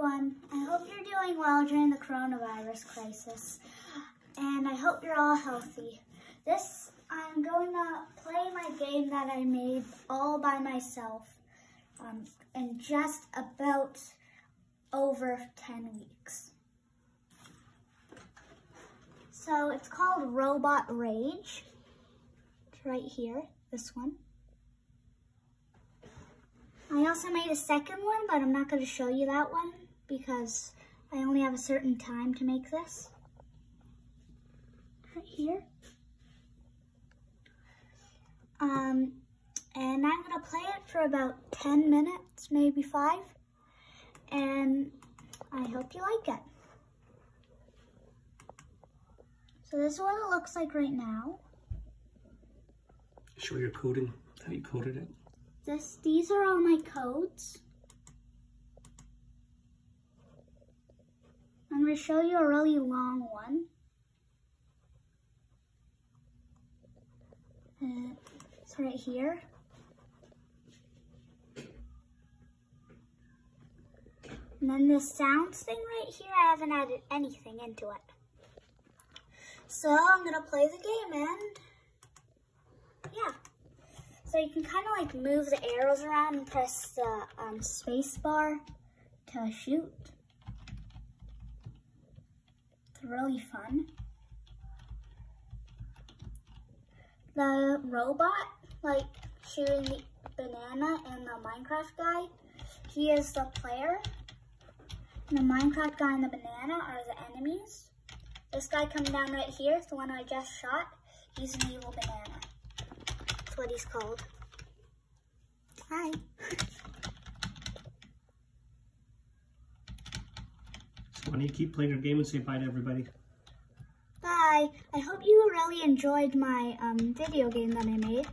everyone. I hope you're doing well during the coronavirus crisis. And I hope you're all healthy. This, I'm going to play my game that I made all by myself um, in just about over 10 weeks. So it's called Robot Rage. It's right here, this one. I also made a second one, but I'm not going to show you that one because I only have a certain time to make this. Right here. Um, and I'm going to play it for about 10 minutes, maybe five. And I hope you like it. So this is what it looks like right now. Show your coding, how you coded it. This, these are all my codes. Going to show you a really long one. Uh, it's right here. And then the sounds thing right here, I haven't added anything into it. So I'm going to play the game and yeah. So you can kind of like move the arrows around and press the um, space bar to shoot. Really fun. The robot, like shooting the banana and the Minecraft guy, he is the player. And the Minecraft guy and the banana are the enemies. This guy coming down right here, the one I just shot, he's an evil banana. That's what he's called. Hi. why don't you keep playing your game and say bye to everybody? Bye. I hope you really enjoyed my um, video game that I made.